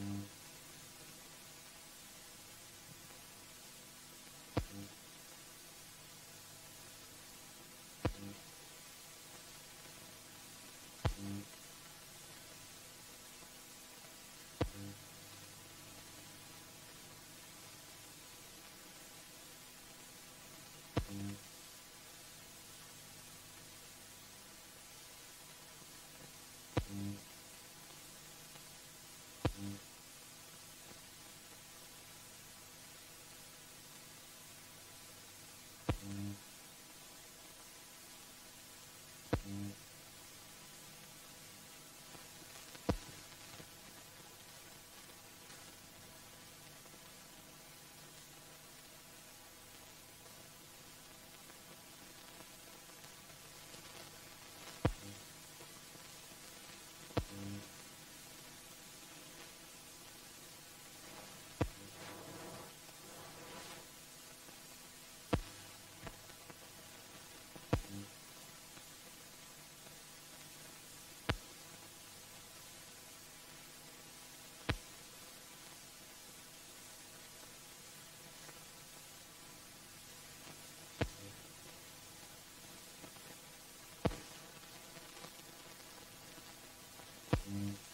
Mm-hmm. Mm-hmm.